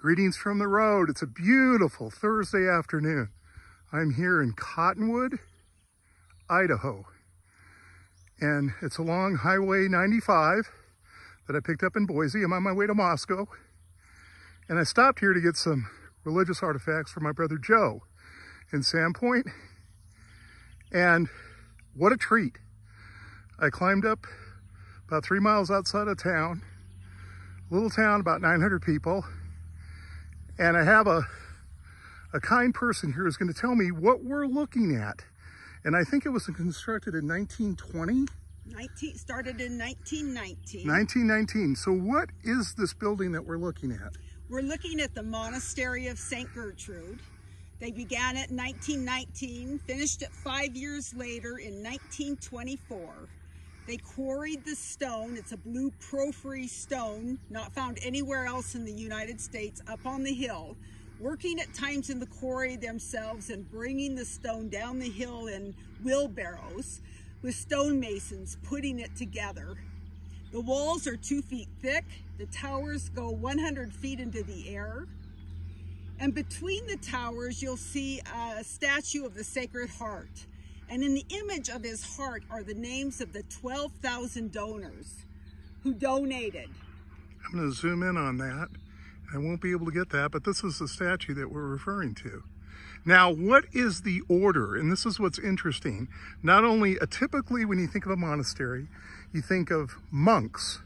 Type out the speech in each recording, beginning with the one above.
Greetings from the road. It's a beautiful Thursday afternoon. I'm here in Cottonwood, Idaho. And it's along Highway 95 that I picked up in Boise. I'm on my way to Moscow. And I stopped here to get some religious artifacts for my brother Joe in Sandpoint. And what a treat. I climbed up about three miles outside of town, little town, about 900 people and I have a, a kind person here who's going to tell me what we're looking at. And I think it was constructed in 1920. 19, started in 1919. 1919. So what is this building that we're looking at? We're looking at the Monastery of St. Gertrude. They began it in 1919, finished it five years later in 1924. They quarried the stone. It's a blue porphyry stone, not found anywhere else in the United States, up on the hill, working at times in the quarry themselves and bringing the stone down the hill in wheelbarrows with stonemasons putting it together. The walls are two feet thick. The towers go 100 feet into the air. And between the towers, you'll see a statue of the Sacred Heart. And in the image of his heart are the names of the 12,000 donors who donated. I'm going to zoom in on that. I won't be able to get that, but this is the statue that we're referring to. Now, what is the order? And this is what's interesting. Not only, uh, typically when you think of a monastery, you think of monks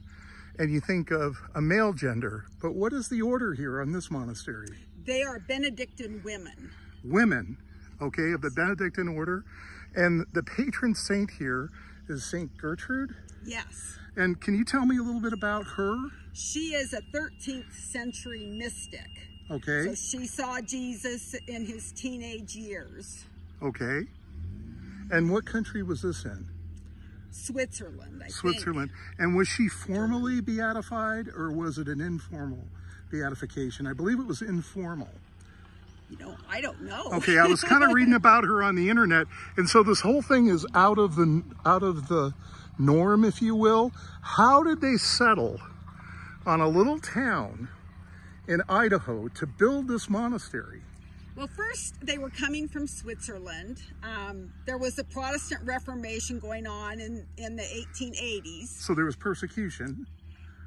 and you think of a male gender, but what is the order here on this monastery? They are Benedictine women. Women, okay, of the Benedictine order. And the patron saint here is Saint Gertrude? Yes. And can you tell me a little bit about her? She is a 13th century mystic. Okay. So she saw Jesus in his teenage years. Okay. And what country was this in? Switzerland, I Switzerland. Think. And was she formally beatified or was it an informal beatification? I believe it was informal. You know, I don't know. Okay, I was kind of reading about her on the internet, and so this whole thing is out of the out of the norm, if you will. How did they settle on a little town in Idaho to build this monastery? Well, first they were coming from Switzerland. Um, there was a Protestant Reformation going on in, in the 1880s. So there was persecution.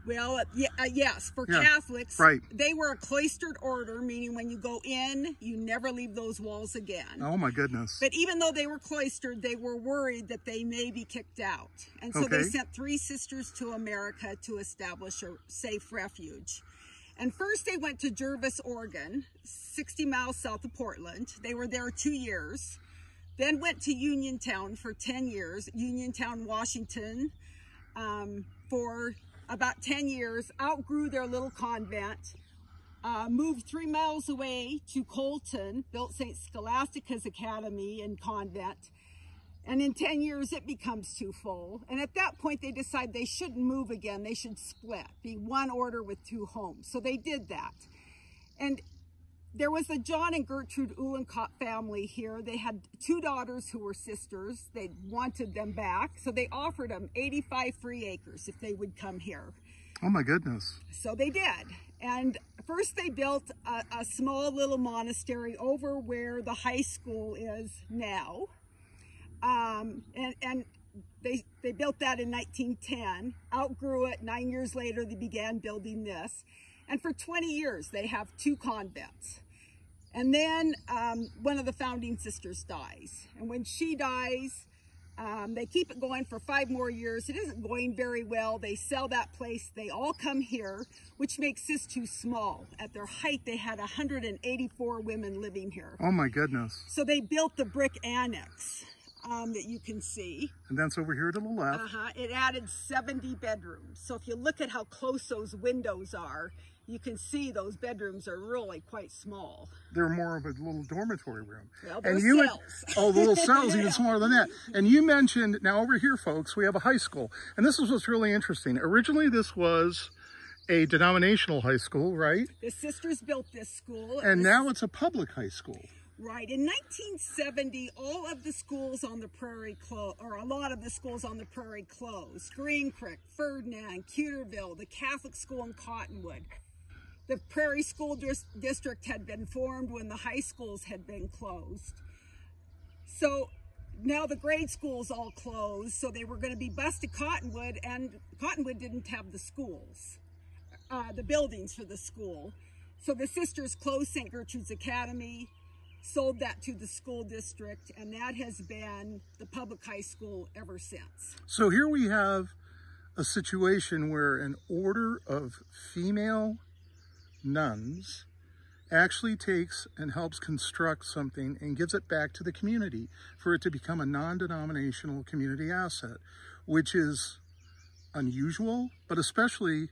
Well, yeah, uh, yes, for yeah, Catholics, right. they were a cloistered order, meaning when you go in, you never leave those walls again. Oh my goodness. But even though they were cloistered, they were worried that they may be kicked out. And so okay. they sent three sisters to America to establish a safe refuge. And first they went to Gervais, Oregon, 60 miles south of Portland. They were there two years. Then went to Uniontown for 10 years, Uniontown, Washington, um, for about 10 years, outgrew their little convent, uh, moved three miles away to Colton, built St. Scholastica's Academy and convent. And in 10 years, it becomes too full. And at that point, they decide they shouldn't move again. They should split, be one order with two homes. So they did that. And there was a John and Gertrude Uhlenkott family here. They had two daughters who were sisters. They wanted them back. So they offered them 85 free acres if they would come here. Oh my goodness. So they did. And first they built a, a small little monastery over where the high school is now. Um, and, and they, they built that in 1910, outgrew it. Nine years later, they began building this. And for 20 years, they have two convents. And then um, one of the founding sisters dies. And when she dies, um, they keep it going for five more years. It isn't going very well. They sell that place. They all come here, which makes this too small. At their height, they had 184 women living here. Oh my goodness. So they built the brick annex um, that you can see. And that's over here to the left. Uh-huh. It added 70 bedrooms. So if you look at how close those windows are, you can see those bedrooms are really quite small. They're more of a little dormitory room. Well, and you cells. oh, the little cells even smaller than that. And you mentioned, now over here, folks, we have a high school. And this is what's really interesting. Originally, this was a denominational high school, right? The sisters built this school. And now it's a public high school. Right. In 1970, all of the schools on the prairie closed, or a lot of the schools on the prairie closed. Green Creek, Ferdinand, Keuterville, the Catholic school in Cottonwood. the Prairie School Dis District had been formed when the high schools had been closed. So now the grade schools all closed, so they were going to be bused to Cottonwood, and Cottonwood didn't have the schools, uh, the buildings for the school. So the sisters closed St. Gertrude's Academy, sold that to the school district, and that has been the public high school ever since. So here we have a situation where an order of female nuns actually takes and helps construct something and gives it back to the community for it to become a non-denominational community asset, which is unusual, but especially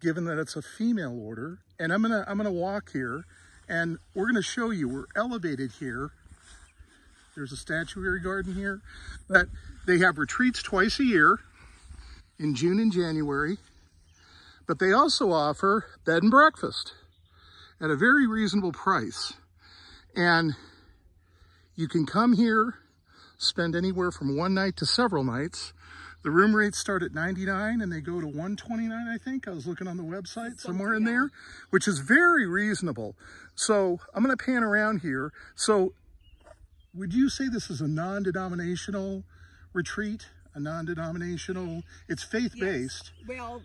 given that it's a female order. And I'm gonna I'm gonna walk here and we're gonna show you, we're elevated here. There's a statuary garden here, but they have retreats twice a year in June and January, but they also offer bed and breakfast at a very reasonable price. And you can come here, spend anywhere from one night to several nights. The room rates start at 99 and they go to 129, I think. I was looking on the website somewhere in there, which is very reasonable. So I'm going to pan around here. So would you say this is a non-denominational retreat? A non-denominational, it's faith-based. Yes. Well,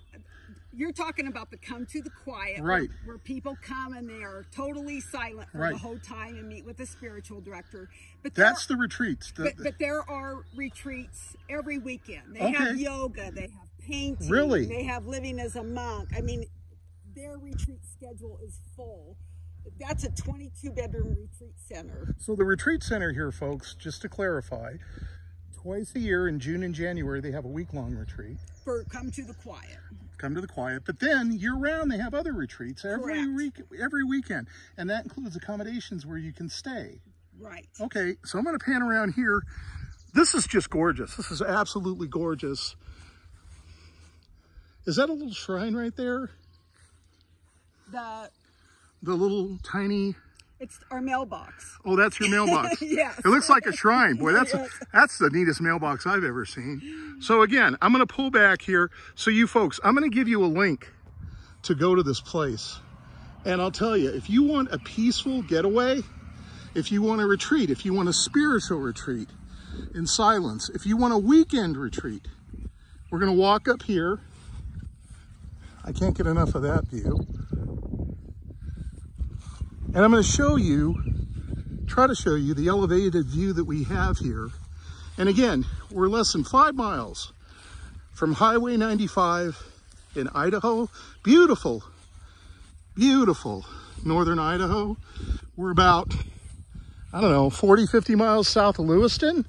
you're talking about the come to the quiet, right? Where, where people come and they are totally silent for right. the whole time and meet with the spiritual director. But that's the retreats. The, but, but, there are retreats every weekend. They okay. have yoga. They have painting. Really? They have living as a monk. I mean, their retreat schedule is full. That's a 22 bedroom retreat center. So the retreat center here, folks, just to clarify, twice a year in June and January, they have a week long retreat. For come to the quiet come to the quiet. But then year round, they have other retreats every week, every weekend. And that includes accommodations where you can stay. Right. Okay, so I'm going to pan around here. This is just gorgeous. This is absolutely gorgeous. Is that a little shrine right there? The the little tiny it's our mailbox. Oh, that's your mailbox. yes. It looks like a shrine. Boy, that's yes. that's the neatest mailbox I've ever seen. So again, I'm going to pull back here. So you folks, I'm going to give you a link to go to this place. And I'll tell you, if you want a peaceful getaway, if you want a retreat, if you want a spiritual retreat in silence, if you want a weekend retreat, we're going to walk up here. I can't get enough of that view. And I'm going to show you, try to show you the elevated view that we have here. And again, we're less than five miles from Highway 95 in Idaho. Beautiful, beautiful northern Idaho. We're about, I don't know, 40, 50 miles south of Lewiston.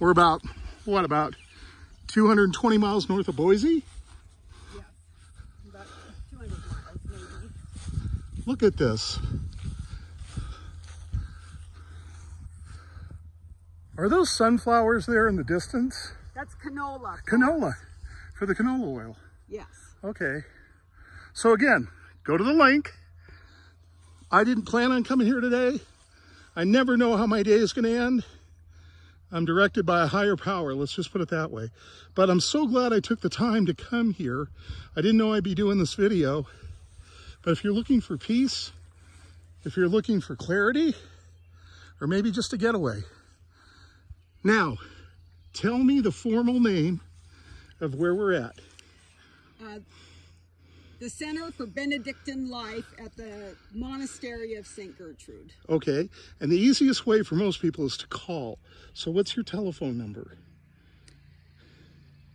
We're about, what, about 220 miles north of Boise? Look at this. Are those sunflowers there in the distance? That's canola. Canola, for the canola oil. Yes. Okay. So again, go to the link. I didn't plan on coming here today. I never know how my day is going to end. I'm directed by a higher power, let's just put it that way. But I'm so glad I took the time to come here. I didn't know I'd be doing this video. But if you're looking for peace, if you're looking for clarity, or maybe just a getaway, now tell me the formal name of where we're at. Uh, the Center for Benedictine Life at the Monastery of St. Gertrude. Okay, and the easiest way for most people is to call. So what's your telephone number?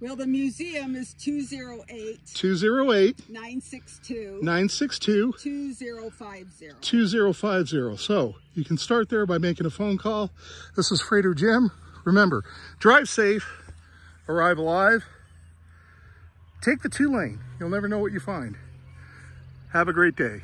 Well, the museum is 208 208 962 962 2050. 2050. So you can start there by making a phone call. This is Freighter Jim. Remember, drive safe, arrive alive, take the two lane. You'll never know what you find. Have a great day.